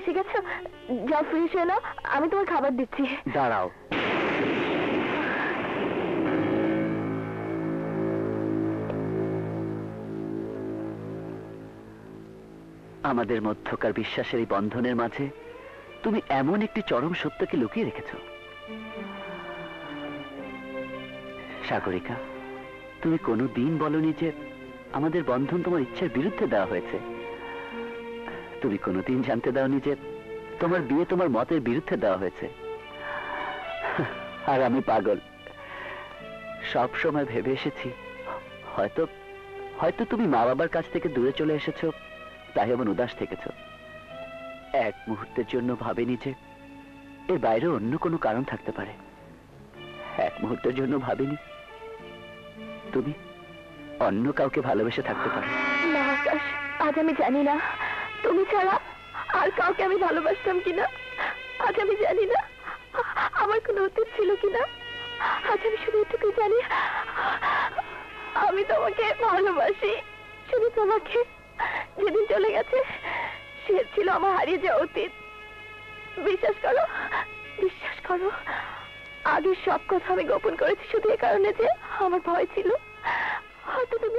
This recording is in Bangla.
এসে গেছো? যাও ফ্রেশ হয়ে নাও। আমি তোমার খাবার দিচ্ছি। দাঁড়াও। আমাদের মধ্যকার বিশ্বাসের এই বন্ধনের মাঝে তুমি এমন একটি চরম সত্যকে লুকিয়ে রেখেছ। সাগরিকা, তুমি কোনো দিন বলনি যে আমাদের বন্ধন তোমার ইচ্ছার বিরুদ্ধে দেওয়া হয়েছে। তুমি কোনোদিন জানতে দাওনি যে তোমার বিয়ে তোমার মতের বিরুদ্ধে দেওয়া হয়েছে। আর আমি পাগল। সব সময় ভেবে এসেছি। হয়তো হয়তো তুমি মা বাবার কাছ থেকে দূরে চলে এসেছ, তাই এমন উদাস থেকেছ। এক মুহূর্তের জন্য ভাবিনি যে এর বাইরে অন্য কোনো কারণ থাকতে পারে। এক মুহূর্তের জন্য ভাবিনি তুমি অন্য কাউকে ভালোবেসে থাকতে পারো। আজ আমি জানি না। তুমি ছাড়া আর কাউকে আমি ভালোবাসতাম কিনা? আজ আমি জানি না। আমার কোনো অতীত ছিল কিনা? আজ আমি শুধু এটুকুই জানি, আমি তোমাকে ভালোবাসি। শুধু তোমাকে। যেদিন চলে গেছে, সে ছিল আমার হারিয়ে যাওয়া অতীত। বিশ্বাস করো বিশ্বাস করো, আগের সব কথা আমি গোপন করেছি শুধু এ কারণে যে আমার ভয় ছিল। হয়তো তুমি